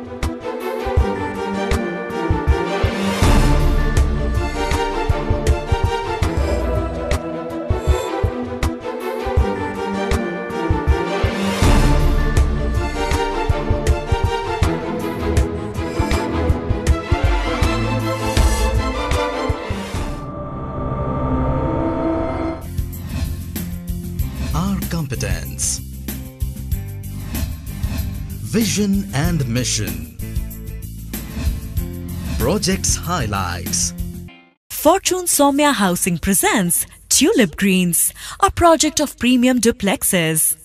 Our Vision and mission. Projects highlights. Fortune Soumya Housing presents Tulip Greens, a project of premium duplexes.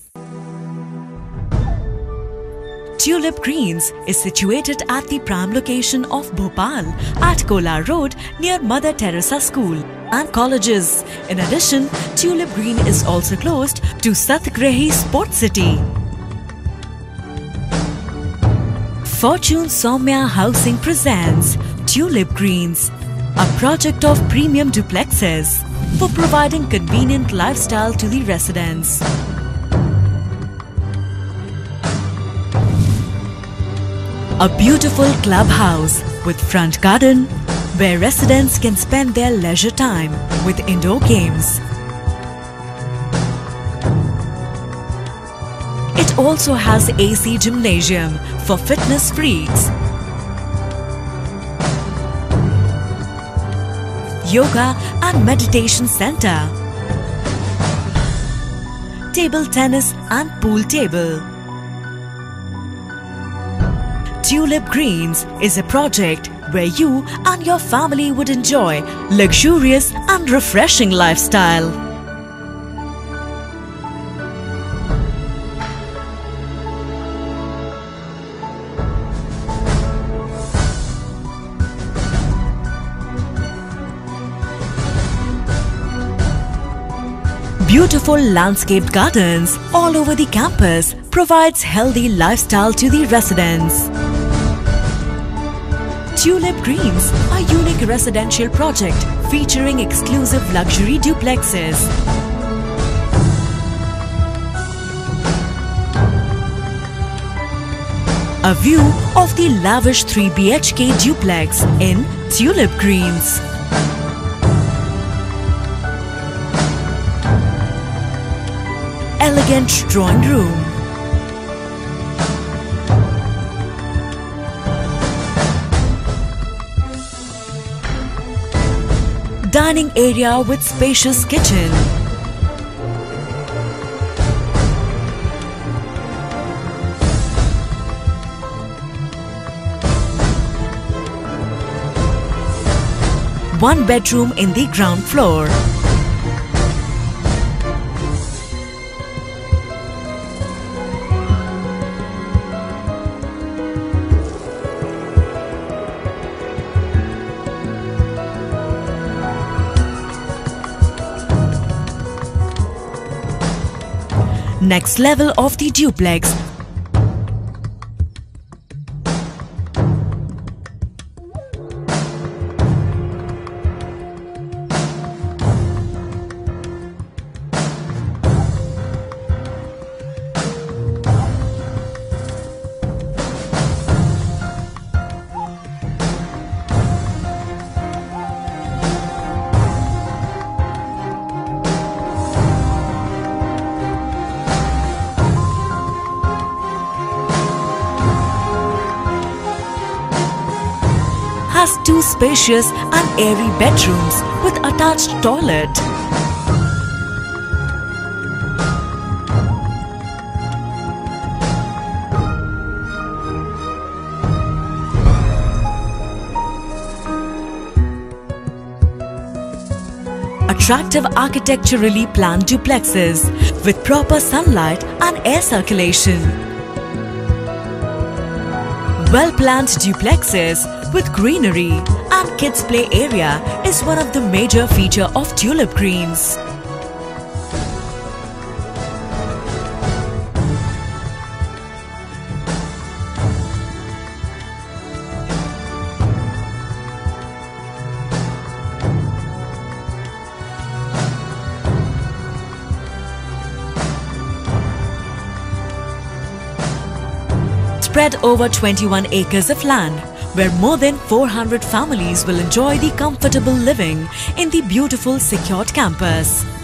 Tulip Greens is situated at the prime location of Bhopal at Kolar Road near Mother Teresa School and colleges. In addition, Tulip Green is also closed to Satgrahi Sports City. Fortune Soumya Housing presents Tulip Greens, a project of premium duplexes for providing convenient lifestyle to the residents. A beautiful clubhouse with front garden where residents can spend their leisure time with indoor games. It also has AC gymnasium for fitness freaks. Yoga and meditation center. Table tennis and pool table. Tulip Greens is a project where you and your family would enjoy luxurious and refreshing lifestyle. Beautiful landscaped gardens all over the campus provides healthy lifestyle to the residents. Tulip Greens, a unique residential project featuring exclusive luxury duplexes. A view of the lavish 3 BHK duplex in Tulip Greens. Elegant drawing room. dining area with spacious kitchen. One bedroom in the ground floor. Next level of the duplex has two spacious and airy bedrooms with attached toilet. Attractive architecturally planned duplexes with proper sunlight and air circulation. Well-planned duplexes with greenery and kids play area is one of the major feature of Tulip Greens. spread over 21 acres of land where more than 400 families will enjoy the comfortable living in the beautiful secured campus.